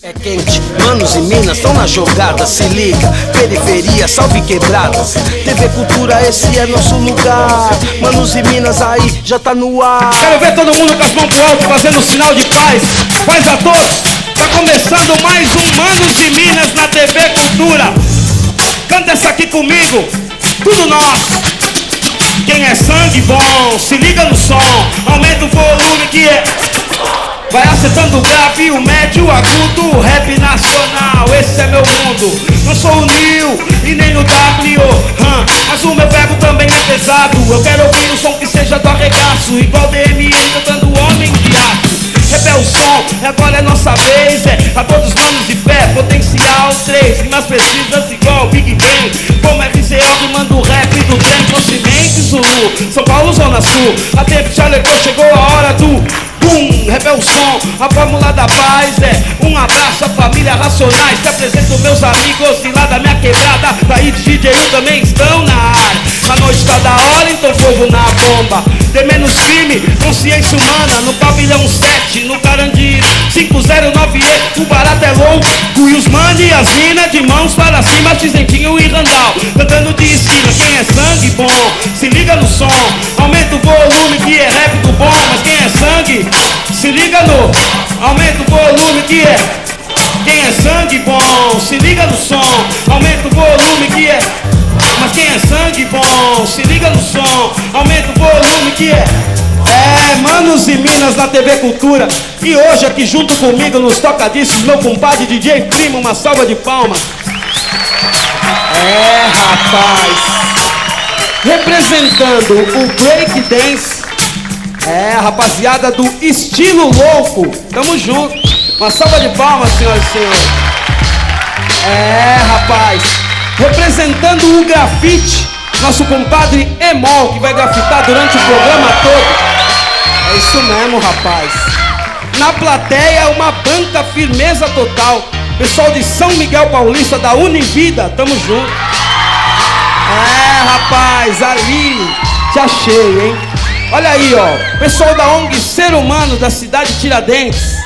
É quente, manos e minas estão na jogada, se liga. Periferia, salve quebradas. TV Cultura, esse é nosso lugar. Manos e minas aí, já tá no ar. Quero ver todo mundo com as mãos pro alto, fazendo sinal de paz. Paz a todos. Tá começando mais um Manos e Minas na TV Cultura. Canta essa aqui comigo, tudo nosso. Quem é sangue bom, se liga no som. Aumenta o volume que é. Vai acertando o grave, o médio, o agudo, o rap nacional, esse é meu mundo. Não sou o Nil e nem o W, hum, mas o meu verbo também é pesado. Eu quero ouvir um som que seja do arregaço, igual DMN cantando Homem de Aço. Rap é som, agora é nossa vez, é a todos manos de pé, potencial 3, rimas precisas igual Big Bang. Como RCO que manda o rap do trem, Continente Zulu, São Paulo, Zona Sul. A tempo já levou, chegou a hora do O som, a fórmula da paz é Um abraço à família Racionais. Te apresento meus amigos de lá da minha quebrada Daí DJ também estão na área. A noite tá da hora, então fogo na bomba. Tem menos crime, consciência humana No pavilhão 7, no Carandiru. 5098, o barato é louco. E os mano e as minas de mãos para cima Tizentinho e Randall. Cantando de esquina, se liga no, aumenta o volume que é. Quem é sangue bom, se liga no som, aumenta o volume que é. Mas quem é sangue bom, se liga no som, aumenta o volume que é. É, Manos e Minas na TV Cultura. E hoje aqui junto comigo nos tocadiscos, meu compadre DJ Primo, uma salva de palmas. É, rapaz. Representando o Break Dance é, rapaziada do estilo louco. Tamo junto. Uma salva de palmas, senhoras e senhores. É, rapaz. Representando o grafite, nosso compadre Emol, que vai grafitar durante o programa todo. É isso mesmo, rapaz. Na plateia, uma banca firmeza total. Pessoal de São Miguel Paulista, da Univida, tamo junto. É, rapaz, ali, te achei, hein? Olha aí, ó. Pessoal da ONG Ser Humano da cidade de Tiradentes.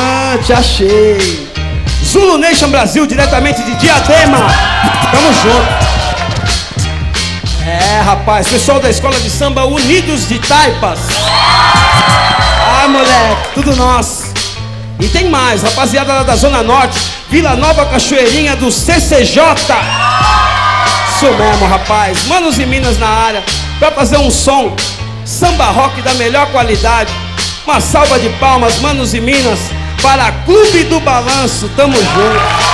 Ah, te achei. Zulu Nation Brasil, diretamente de Diadema. Tamo junto. É, rapaz. Pessoal da escola de samba Unidos de Taipas. Ah, moleque, tudo nosso. E tem mais, rapaziada lá da Zona Norte, Vila Nova Cachoeirinha do CCJ. Isso mesmo, rapaz. Manos e Minas na área para fazer um som samba rock da melhor qualidade. Uma salva de palmas, manos e minas, para Clube do Balanço. Tamo junto.